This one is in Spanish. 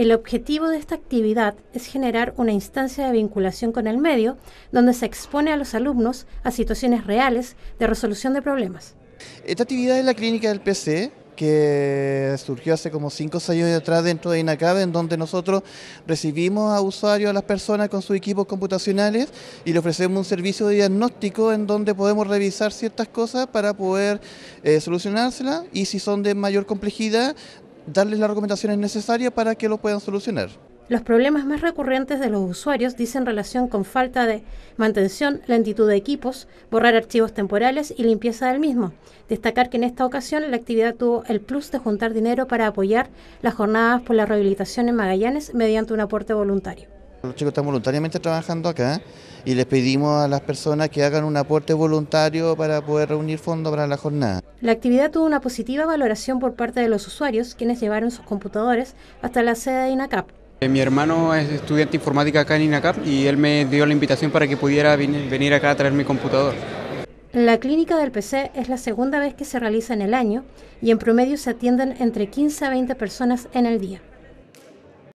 El objetivo de esta actividad es generar una instancia de vinculación con el medio donde se expone a los alumnos a situaciones reales de resolución de problemas. Esta actividad es la clínica del PC que surgió hace como 5 o 6 años atrás dentro de INACAB, en donde nosotros recibimos a usuarios, a las personas con sus equipos computacionales y le ofrecemos un servicio de diagnóstico en donde podemos revisar ciertas cosas para poder eh, solucionárselas y si son de mayor complejidad, darles las recomendaciones necesarias para que lo puedan solucionar. Los problemas más recurrentes de los usuarios dicen relación con falta de mantención, lentitud de equipos, borrar archivos temporales y limpieza del mismo. Destacar que en esta ocasión la actividad tuvo el plus de juntar dinero para apoyar las jornadas por la rehabilitación en Magallanes mediante un aporte voluntario. Los chicos están voluntariamente trabajando acá y les pedimos a las personas que hagan un aporte voluntario para poder reunir fondos para la jornada. La actividad tuvo una positiva valoración por parte de los usuarios, quienes llevaron sus computadores hasta la sede de INACAP. Eh, mi hermano es estudiante de informática acá en INACAP y él me dio la invitación para que pudiera venir acá a traer mi computador. La clínica del PC es la segunda vez que se realiza en el año y en promedio se atienden entre 15 a 20 personas en el día.